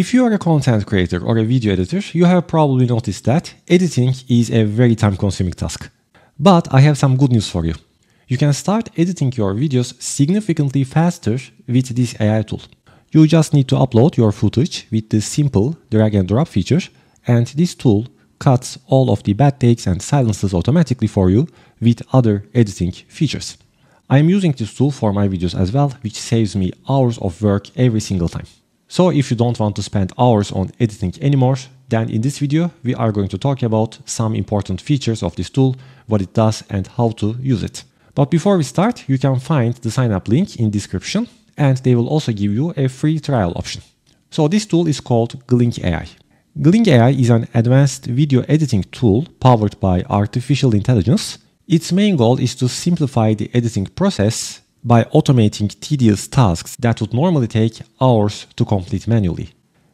If you are a content creator or a video editor, you have probably noticed that editing is a very time consuming task. But I have some good news for you. You can start editing your videos significantly faster with this AI tool. You just need to upload your footage with the simple drag and drop feature and this tool cuts all of the bad takes and silences automatically for you with other editing features. I am using this tool for my videos as well, which saves me hours of work every single time. So if you don't want to spend hours on editing anymore, then in this video we are going to talk about some important features of this tool, what it does and how to use it. But before we start, you can find the sign up link in description and they will also give you a free trial option. So this tool is called Gling AI. Gling AI is an advanced video editing tool powered by artificial intelligence. Its main goal is to simplify the editing process by automating tedious tasks that would normally take hours to complete manually.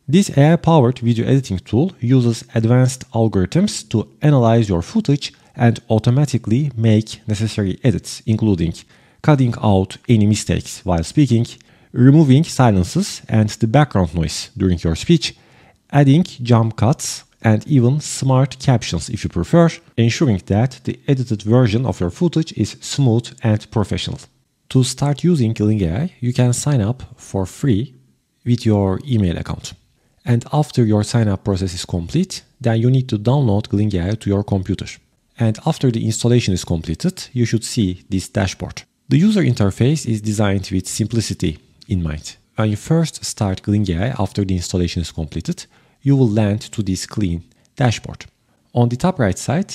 This AI powered video editing tool uses advanced algorithms to analyze your footage and automatically make necessary edits, including cutting out any mistakes while speaking, removing silences and the background noise during your speech, adding jump cuts, and even smart captions if you prefer, ensuring that the edited version of your footage is smooth and professional. To start using Gling AI, you can sign up for free with your email account. And after your sign up process is complete, then you need to download Gling AI to your computer. And after the installation is completed, you should see this dashboard. The user interface is designed with simplicity in mind. When you first start Gling AI after the installation is completed, you will land to this clean dashboard. On the top right side,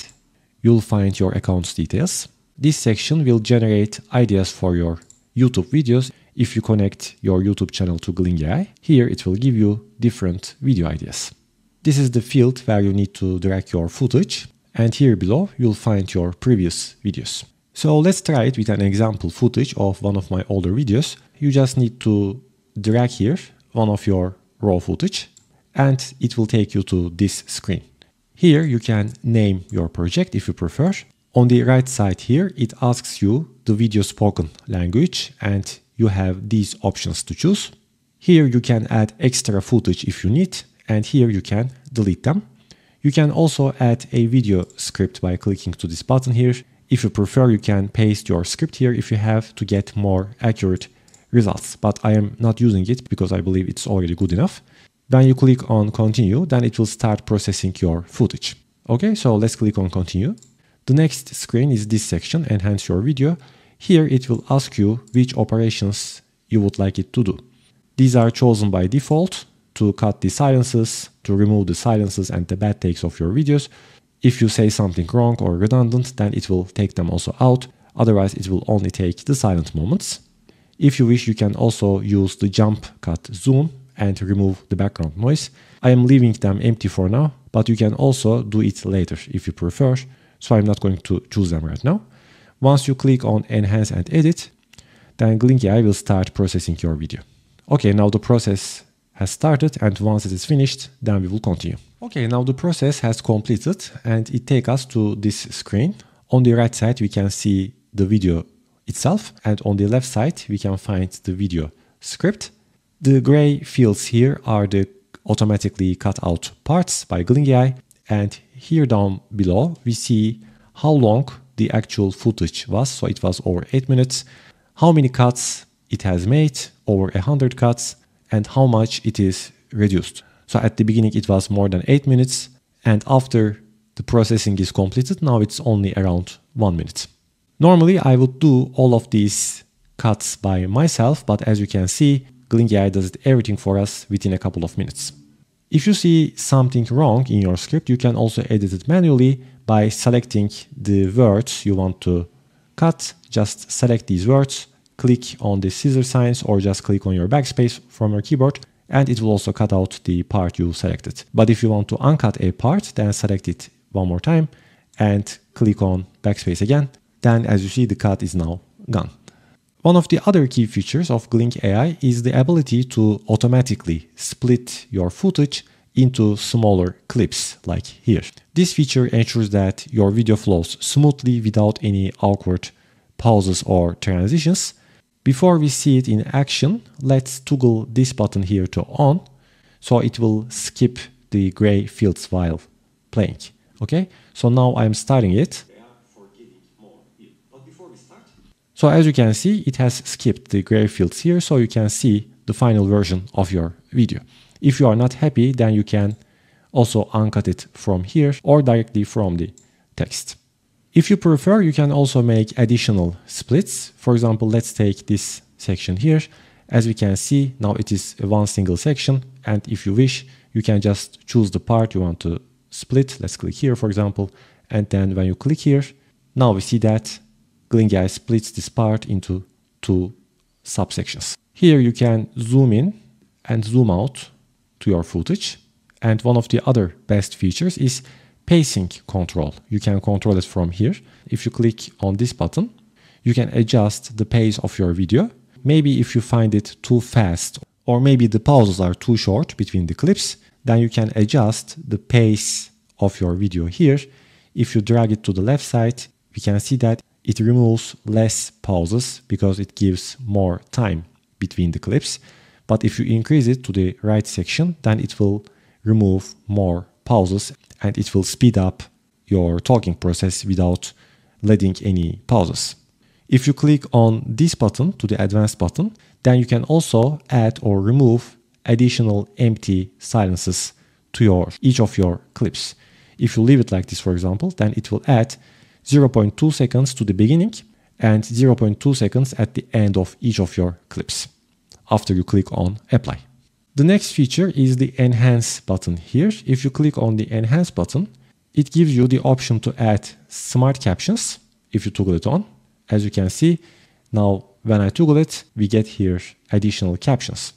you'll find your account details, this section will generate ideas for your YouTube videos if you connect your YouTube channel to Gling AI. Here it will give you different video ideas. This is the field where you need to drag your footage and here below you'll find your previous videos. So let's try it with an example footage of one of my older videos. You just need to drag here one of your raw footage and it will take you to this screen. Here you can name your project if you prefer on the right side here, it asks you the video spoken language and you have these options to choose. Here you can add extra footage if you need and here you can delete them. You can also add a video script by clicking to this button here. If you prefer, you can paste your script here if you have to get more accurate results. But I am not using it because I believe it's already good enough. When you click on continue, then it will start processing your footage. Okay, so let's click on continue. The next screen is this section, enhance your video. Here it will ask you which operations you would like it to do. These are chosen by default to cut the silences, to remove the silences and the bad takes of your videos. If you say something wrong or redundant, then it will take them also out. Otherwise, it will only take the silent moments. If you wish, you can also use the jump cut zoom and remove the background noise. I am leaving them empty for now, but you can also do it later if you prefer. So I'm not going to choose them right now. Once you click on enhance and edit, then Gling AI will start processing your video. Okay, now the process has started and once it is finished, then we will continue. Okay, now the process has completed and it takes us to this screen. On the right side, we can see the video itself and on the left side, we can find the video script. The gray fields here are the automatically cut out parts by Gling AI and here down below, we see how long the actual footage was. So it was over 8 minutes, how many cuts it has made, over 100 cuts, and how much it is reduced. So at the beginning it was more than 8 minutes, and after the processing is completed, now it's only around 1 minute. Normally I would do all of these cuts by myself, but as you can see, Gling does everything for us within a couple of minutes. If you see something wrong in your script, you can also edit it manually by selecting the words you want to cut. Just select these words, click on the scissor signs or just click on your backspace from your keyboard and it will also cut out the part you selected. But if you want to uncut a part, then select it one more time and click on backspace again. Then as you see, the cut is now gone. One of the other key features of Gling AI is the ability to automatically split your footage into smaller clips like here. This feature ensures that your video flows smoothly without any awkward pauses or transitions. Before we see it in action, let's toggle this button here to on. So it will skip the gray fields while playing. Okay, so now I'm starting it. So as you can see, it has skipped the gray fields here, so you can see the final version of your video. If you are not happy, then you can also uncut it from here or directly from the text. If you prefer, you can also make additional splits. For example, let's take this section here. As we can see, now it is one single section. And if you wish, you can just choose the part you want to split. Let's click here, for example. And then when you click here, now we see that GlingAI splits this part into two subsections. Here you can zoom in and zoom out to your footage. And one of the other best features is pacing control. You can control it from here. If you click on this button, you can adjust the pace of your video. Maybe if you find it too fast or maybe the pauses are too short between the clips, then you can adjust the pace of your video here. If you drag it to the left side, we can see that it removes less pauses because it gives more time between the clips. But if you increase it to the right section, then it will remove more pauses and it will speed up your talking process without letting any pauses. If you click on this button to the advanced button, then you can also add or remove additional empty silences to your each of your clips. If you leave it like this, for example, then it will add 0.2 seconds to the beginning and 0.2 seconds at the end of each of your clips after you click on apply. The next feature is the enhance button here. If you click on the enhance button, it gives you the option to add smart captions if you toggle it on. As you can see, now when I toggle it, we get here additional captions.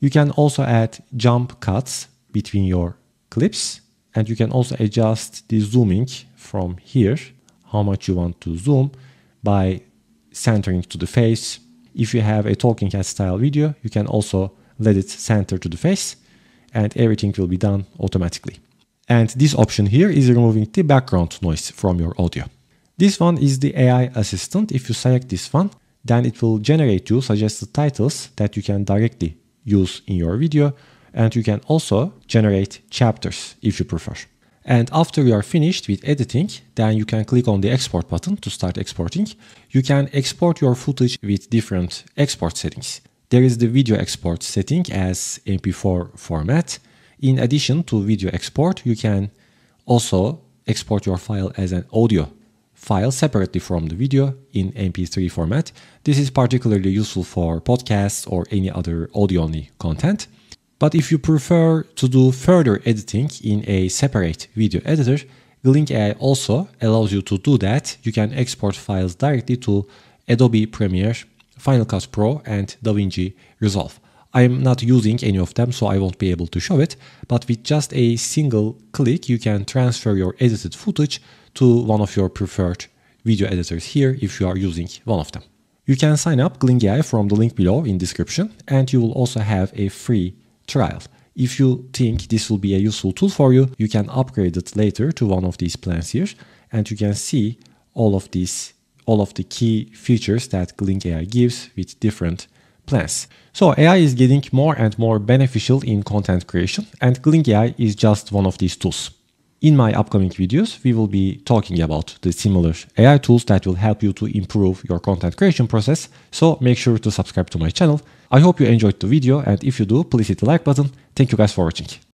You can also add jump cuts between your clips and you can also adjust the zooming from here, how much you want to zoom by centering to the face. If you have a talking head style video, you can also let it center to the face and everything will be done automatically. And this option here is removing the background noise from your audio. This one is the AI assistant. If you select this one, then it will generate you suggested titles that you can directly use in your video and you can also generate chapters if you prefer. And after you are finished with editing, then you can click on the export button to start exporting. You can export your footage with different export settings. There is the video export setting as MP4 format. In addition to video export, you can also export your file as an audio file separately from the video in MP3 format. This is particularly useful for podcasts or any other audio-only content. But if you prefer to do further editing in a separate video editor, GlingAI also allows you to do that. You can export files directly to Adobe Premiere, Final Cut Pro, and DaVinci Resolve. I am not using any of them, so I won't be able to show it, but with just a single click, you can transfer your edited footage to one of your preferred video editors here if you are using one of them. You can sign up GlingAI from the link below in description, and you will also have a free trial. If you think this will be a useful tool for you, you can upgrade it later to one of these plans here and you can see all of these all of the key features that GlingAI gives with different plans. So AI is getting more and more beneficial in content creation and GlingAI is just one of these tools. In my upcoming videos, we will be talking about the similar AI tools that will help you to improve your content creation process, so make sure to subscribe to my channel I hope you enjoyed the video and if you do, please hit the like button. Thank you guys for watching.